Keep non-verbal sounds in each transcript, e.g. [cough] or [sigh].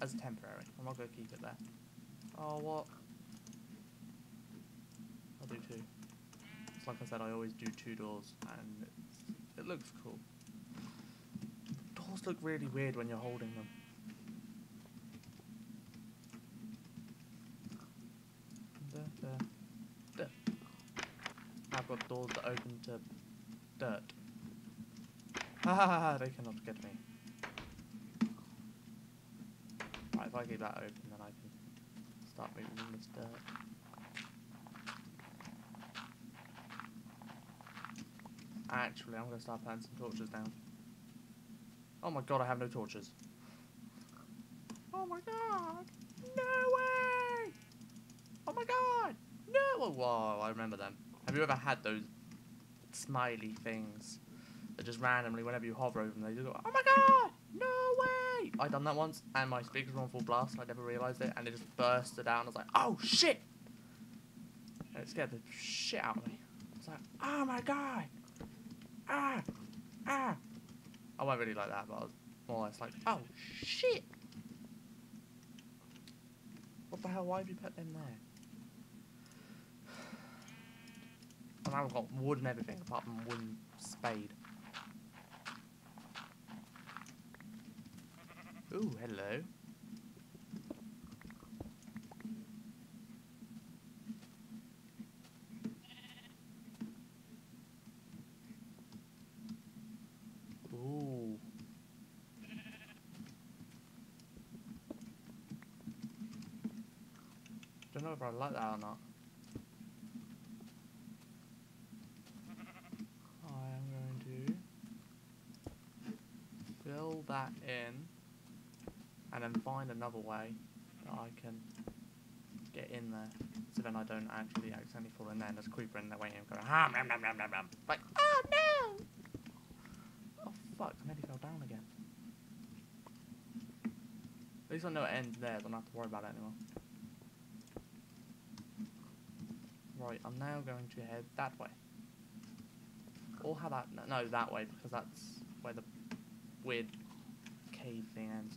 as temporary. I'm not going to keep it there. Oh, what? I'll do two. It's like I said, I always do two doors, and it's, it looks cool. Doors look really weird when you're holding them. I've got doors that open to dirt. Ha ha, ha, they cannot get me. Right, if I keep that open, then I can start moving this dirt. Actually, I'm going to start putting some torches down. Oh my god, I have no torches. Oh my god! No way! Oh my god! No! Oh, whoa, whoa, I remember them. Have you ever had those smiley things just randomly, whenever you hover over them, they just go, Oh my god! No way! I done that once, and my speakers were on full blast, and I never realised it, and it just bursted out, and I was like, Oh shit! And it scared the shit out of me. It's like, Oh my god! Ah! Ah! I wasn't really like that, but I was more or less like, Oh shit! What the hell? Why have you put them there? [sighs] And I've got wood and everything apart from wooden spade. Ooh, hello. Ooh. Don't know if I like that or not. I am going to fill that in and then find another way that I can get in there. So then I don't actually accidentally fall in there and there's a creeper in there waiting and going ah, like oh no. Oh fuck I nearly fell down again. At least I know it ends there so I don't have to worry about it anymore. Right I'm now going to head that way. Or how that no that way because that's where the weird cave thing ends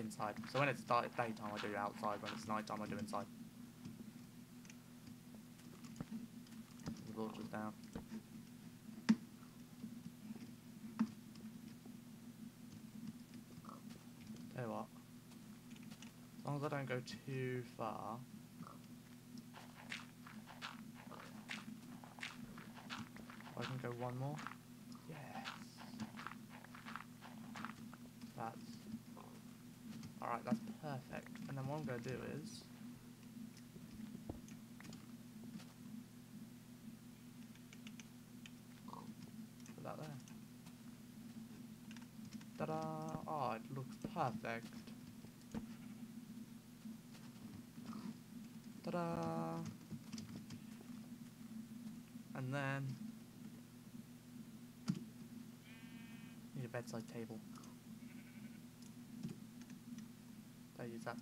inside. So when it's daytime, I do outside. When it's nighttime, I do inside. The torches down. Tell you what. As long as I don't go too far. I can go one more. Yes. That's Alright, that's perfect. And then what I'm going to do is... Put that there. Ta-da! Oh, it looks perfect. Ta-da! And then... Need a bedside table. I use that.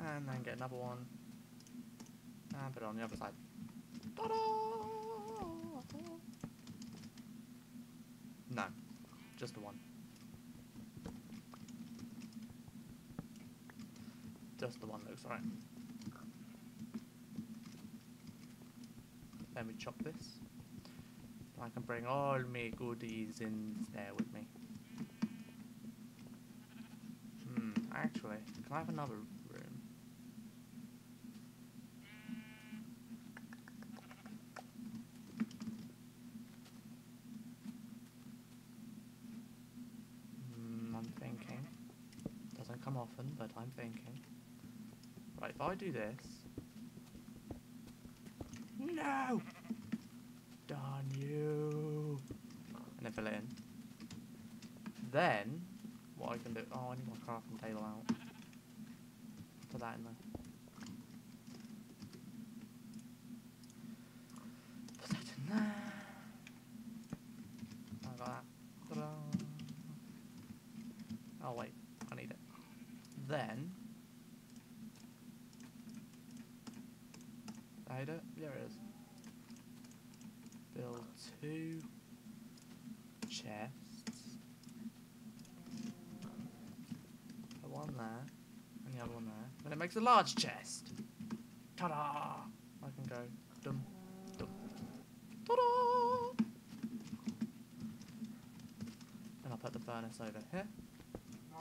And then get another one. And put it on the other side. No, just the one. Just the one looks alright. Then we chop this. I can bring all my goodies in there with me. Actually, can I have another room? Hmm, I'm thinking. Doesn't come often, but I'm thinking. Right, if I do this. No! Darn you! And then fill it in. Then what I can do. Oh, I need my crafting table out. Put that in there. Put that in there. I got that. Oh wait, I need it. Then. I hate it. There it is. Build two chests. Put one there, and the other one there. Then it makes a large chest. Ta-da! I can go dum dum. Ta-da! And I'll put the furnace over here. Uh,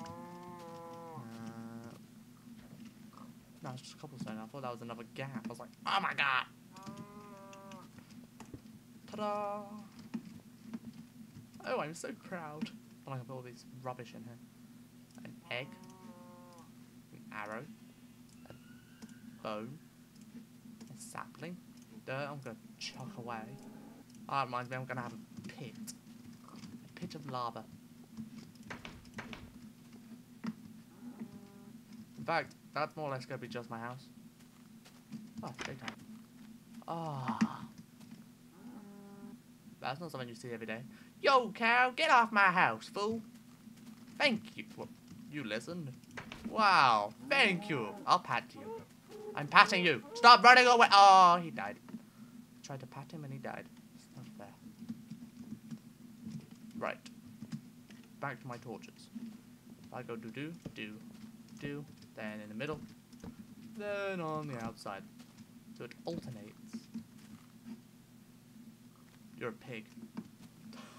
no, it's just a cobblestone. I thought that was another gap. I was like, oh my god! Ta-da! Oh, I'm so proud. And I can put all this rubbish in here. An egg. An arrow. Bone. A sapling. Dirt I'm gonna chuck away. Ah, that reminds me, I'm gonna have a pit. A pit of lava. In fact, that's more or less gonna be just my house. Oh, daytime. Ah. That's not something you see every day. Yo, cow, get off my house, fool. Thank you. Well, you listened. Wow, thank you. I'll pat you. I'm patting you. Stop running away. Oh, he died. Tried to pat him and he died. Right. Back to my torches. If I go do do do do. Then in the middle. Then on the outside. So it alternates. You're a pig. [laughs]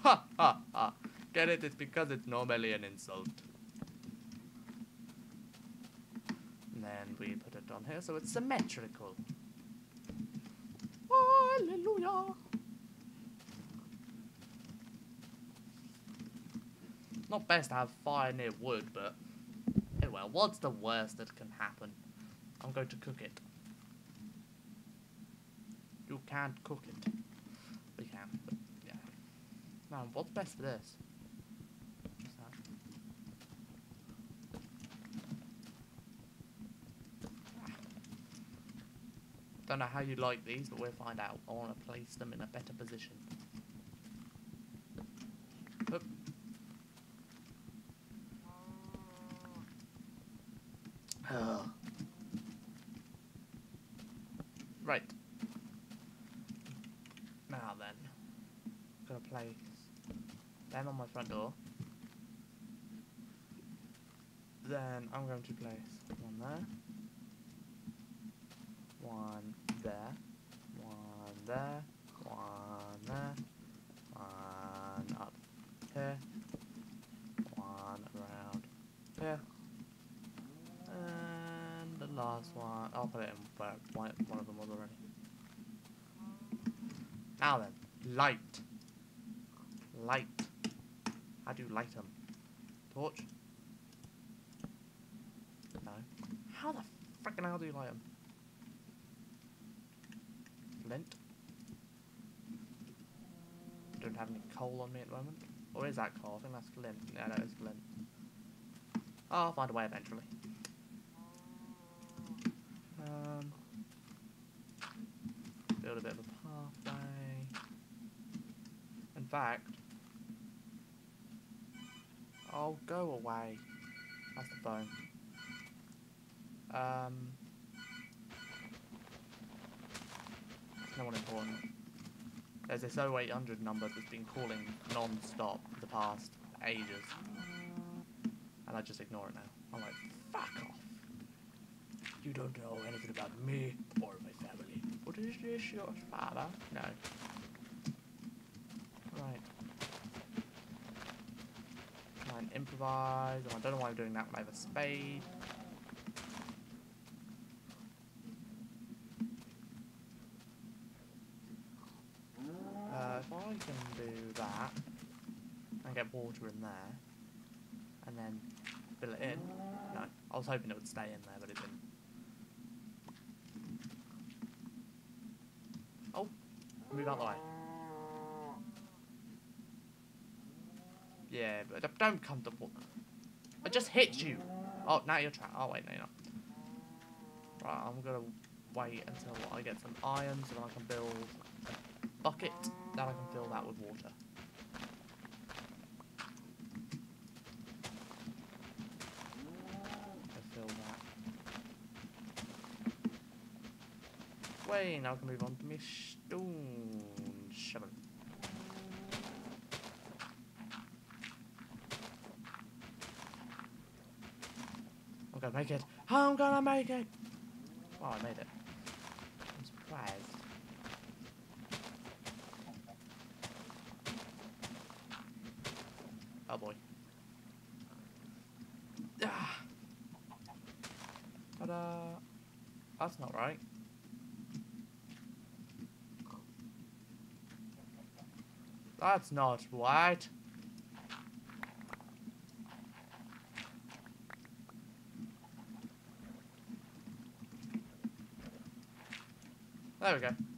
Ha ha ha. Get it? It's because it's normally an insult. And then we put it on here so it's symmetrical. Hallelujah. Not best to have fire near wood, but oh well, what's the worst that can happen? I'm going to cook it. You can't cook it. We can, but yeah. Now, what's best for this? What's that? I don't know how you like these, but we'll find out. I want to place them in a better position. Oop. Ugh. right. Now then, I'm gonna place them on my front door. Then I'm going to place one there, one there, one there, one there, one up here, one around here, and the last one. I'll put it in where one one of them was already. Then, light. Light. How do you light them? Torch? No. How the frickin' hell do you light them? Flint? Don't have any coal on me at the moment. Or is that coal? I think that's flint. Yeah, that is flint. I'll find a way eventually. Um, build a bit of a fact, oh, go away. That's the phone. Um, no one important. There's this 0800 number that's been calling non-stop for the past ages. And I just ignore it now. I'm like, fuck off. You don't know anything about me or my family. What is this, your father? No. Right. Try improvise. Oh, I don't know why I'm doing that when I have a spade. Uh, if I can do that and get water in there and then fill it in. No, I was hoping it would stay in there, but it didn't. Oh, move out the way. Yeah, but don't come to. I just hit you. Oh, now you're trapped. Oh, wait, no, you're not. Right, I'm gonna wait until I get some iron so then I can build a bucket that I can fill that with water. Fill that. Wait, now I can move on to my stone shovel. I'm gonna make it. I'm gonna make it. Wow, I made it. I'm surprised. Oh boy. Ah. Ta-da. That's not right. That's not right. There we go.